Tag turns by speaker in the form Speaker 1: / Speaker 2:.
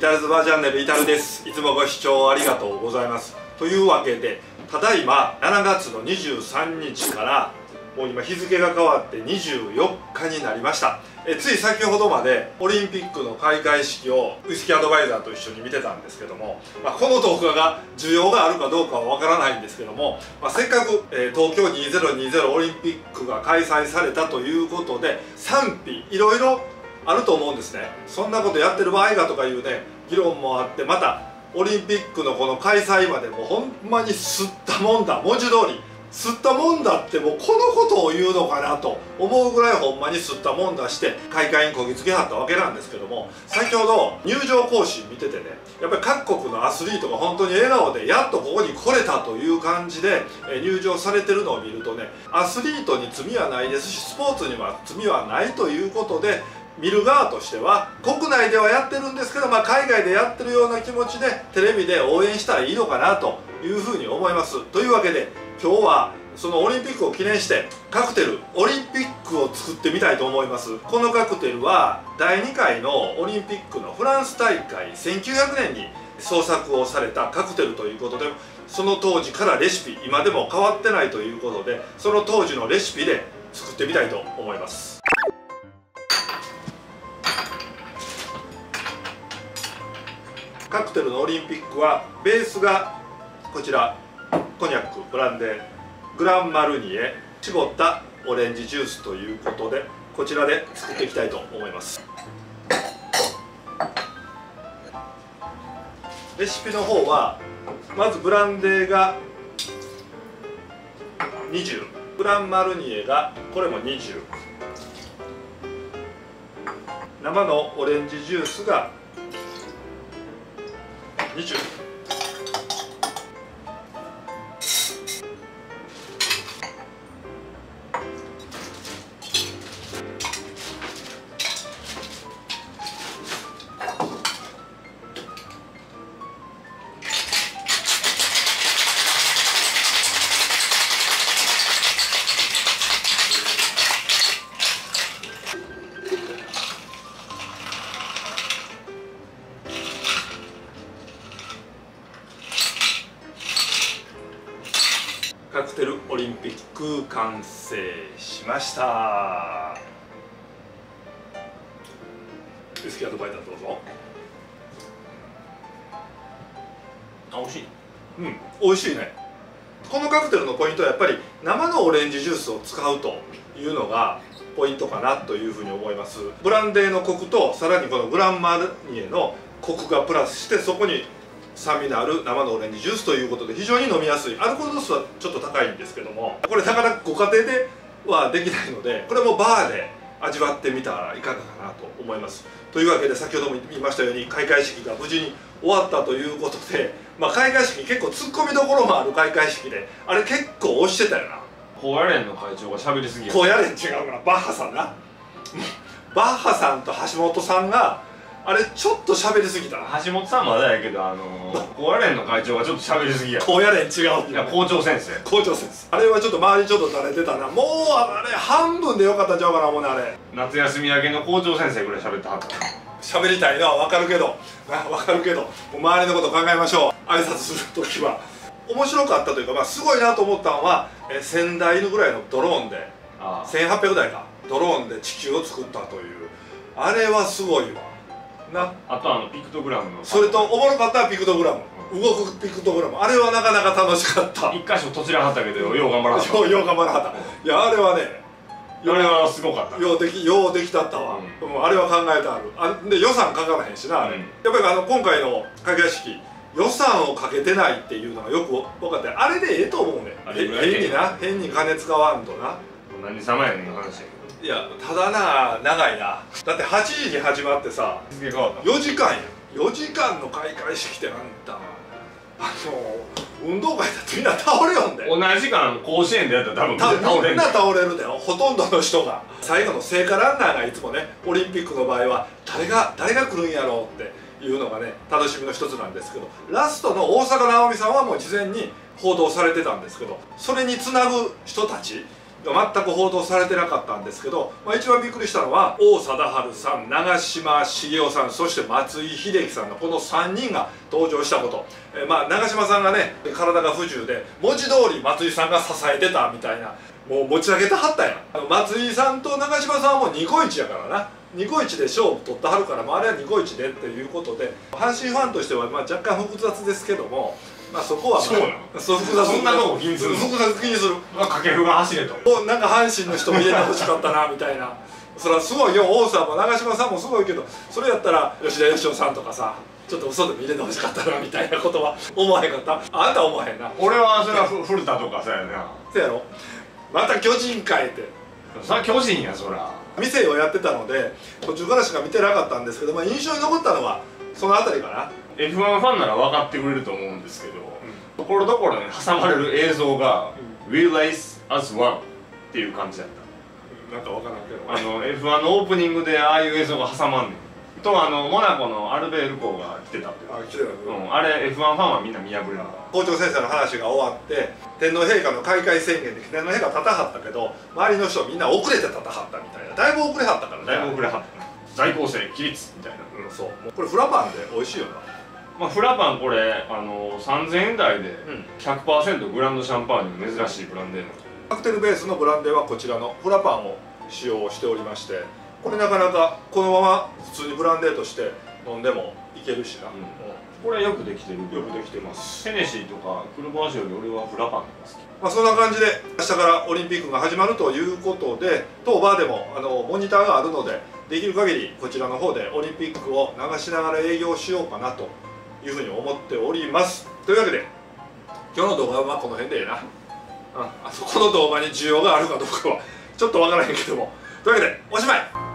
Speaker 1: イタルズバーチャンネルイタルです。いつもご視聴ありがとうございます。というわけでただいま7月の23日からもう今日付が変わって24日になりました。えつい先ほどまでオリンピックの開会式をウイスキーアドバイザーと一緒に見てたんですけども、まあ、この動画が需要があるかどうかはわからないんですけども、まあ、せっかく、えー、東京2020オリンピックが開催されたということで賛否いろいろあると思うんですね。そんなことやってる場合かとかいうね議論もあってまたオリンピックのこの開催までもほんまに吸ったもんだ。文字通り吸ったもんだってもうこのことを言うのかなと思うぐらいほんまに吸ったもんだして開会にこぎつけはったわけなんですけども先ほど入場行進見ててねやっぱり各国のアスリートが本当に笑顔でやっとここに来れたという感じで入場されてるのを見るとねアスリートに罪はないですしスポーツには罪はないということで見る側としては国内ではやってるんですけど、まあ、海外でやってるような気持ちでテレビで応援したらいいのかなというふうに思います。というわけで今日はそのオリンピックを記念してカクテルオリンピックを作ってみたいと思います。このカクテルは第2回のオリンピックのフランス大会1900年に創作をされたカクテルということでその当時からレシピ今でも変わってないということでその当時のレシピで作ってみたいと思います。カクテルのオリンピックはベースがこちらコニャックブランデーグランマルニエ絞ったオレンジジュースということでこちらで作っていきたいと思います。レシピの方はまずブランデーが20グランマルニエがこれも20生のオレンジジュースが Richard. カクテルオリンピック完成しました。ウイスキーアドバイザーどうぞ。
Speaker 2: あ美味しい。
Speaker 1: うん美味しいね。このカクテルのポイントはやっぱり生のオレンジジュースを使うというのがポイントかなというふうに思います。ブランデーのコクとさらにこのグランマルニエのコクがプラスしてそこに酸味のある生のオレンジジュースということで非常に飲みやすい。アルコール度数はちょっと高いんですけどもこれなかなかご家庭ではできないのでこれもバーで味わってみたらいかがかなと思います。というわけで先ほども言いましたように開会式が無事に終わったということで、まあ、開会式結構ツッコミどころもある開会式であれ結構押してたよな。
Speaker 2: 高野連の会長が喋りすぎや
Speaker 1: 高野連違うからバッハさんな。バッハさんと橋本さんがあれちょっと喋りすぎた。な
Speaker 2: 橋本さんまだやけどあのー、高野連の会長がちょっと喋りすぎや。
Speaker 1: 高野連違う
Speaker 2: いや校長先生。
Speaker 1: 校長先生。あれはちょっと周りちょっと垂れてたな。もうあれ半分でよかったんちゃうかな思うねあれ。
Speaker 2: 夏休み明けの校長先生ぐらい喋ってはった。
Speaker 1: 喋りたいのは分かるけど。な分かるけど。周りのこと考えましょう。挨拶する時は面白かったというか、まあ、すごいなと思ったのはえ1000台ぐらいのドローンで。1800台か。ドローンで地球を作ったという。あれはすごいわ
Speaker 2: な。あとあのピクトグラムの。
Speaker 1: それとおもろかったピクトグラム、うん、動くピクトグラム。あれはなかなか楽しかった。
Speaker 2: 一箇所とちらはったけどよう頑張らはった。
Speaker 1: よう頑張らはった。いやあれはね
Speaker 2: あれはすごかった。
Speaker 1: ようできようできたったわ、うん、あれは考えてある。あで予算かからへんしなあれ、うん、やっぱりあの今回の開会式予算をかけてないっていうのがよく分かってあれでええと思うね変にな。変に金使わんとな
Speaker 2: 何様やねんの話や
Speaker 1: いやただな長いな。だって8時に始まってさ4時間や。4時間の開会式ってあんた。あの運動会だってみんな倒れよんで。
Speaker 2: 同じ時間甲子園でやったら多分倒
Speaker 1: れるみんな倒れるでほとんどの人が。最後の聖火ランナーがいつもねオリンピックの場合は誰が誰が来るんやろうっていうのがね楽しみの一つなんですけどラストの大坂なおみさんはもう事前に報道されてたんですけどそれにつなぐ人たちが全く報道されてなかったんですけど、まあ、一番びっくりしたのは王貞治さん長嶋茂雄さんそして松井秀喜さんのこの3人が登場したこと、えまあ、長嶋さんがね体が不自由で文字通り松井さんが支えてたみたいなもう持ち上げてはったやん。松井さんと長嶋さんはもうニコイチやからな。ニコイチで勝負取ってはるから、まあ、あれはニコイチでっていうことで阪神ファンとしてはまあ若干複雑ですけども、まあ、そこは、まあ、
Speaker 2: そうなの。
Speaker 1: そ
Speaker 2: んなとこ気にするの？
Speaker 1: 複雑気にする。
Speaker 2: まあ掛布が走れと。
Speaker 1: おなんか阪神の人も入れてほしかったなみたいな。それはすごい。よ王さんも長嶋さんもすごいけどそれやったら吉田義雄さんとかさちょっと嘘でも入れてほしかったなみたいなことは思わへんかった？あんた思わへんな。
Speaker 2: 俺はそれはふ古田とかさやな。
Speaker 1: せやろ。また巨人かえて。
Speaker 2: それは巨人やそら。
Speaker 1: 店をやってたので途中からしか見てなかったんですけど、まあ、印象に残ったのはその辺りかな。
Speaker 2: F1 ファンなら分かってくれると思うんですけど、ところどころに挟まれる映像が「We Race as One」っていう感じだった。
Speaker 1: なんかわからんけど。
Speaker 2: あの F1 のオープニングでああいう映像が挟まんねん。とあのモナコのアルベール校が来てたっていう。
Speaker 1: あ来てたよ
Speaker 2: うん、あれ F1 ファンはみんな見破れる
Speaker 1: 校長先生の話が終わって天皇陛下の開会宣言で天皇陛下立たはったけど周りの人みんな遅れて立たはったみたいな。だいぶ遅れはったからね。
Speaker 2: だいぶ遅れはった在校生起立みたいな、
Speaker 1: うんそう。これフラパンで美味しいよな。
Speaker 2: まあ、フラパンこれあの3000円台で
Speaker 1: うん。
Speaker 2: 100%グランドシャンパーニュ珍しいブランデーの
Speaker 1: カクテルベースのブランデーはこちらのフラパンを使用しておりましてこれなかなかこのまま普通にブランデーとして飲んでもいけるしな、
Speaker 2: うん。
Speaker 1: うん。
Speaker 2: これよくできてる。
Speaker 1: よくできてます。
Speaker 2: ヘネシーとかクルボアジュより俺はフラパンが好き。
Speaker 1: まあ、そんな感じで明日からオリンピックが始まるということで当バーでもあのモニターがあるのでできる限りこちらの方でオリンピックを流しながら営業しようかなというふうに思っております。というわけで今日の動画はまあこの辺でええな、うん、あとこの動画に需要があるかどうかはちょっとわからへんけども。というわけでおしまい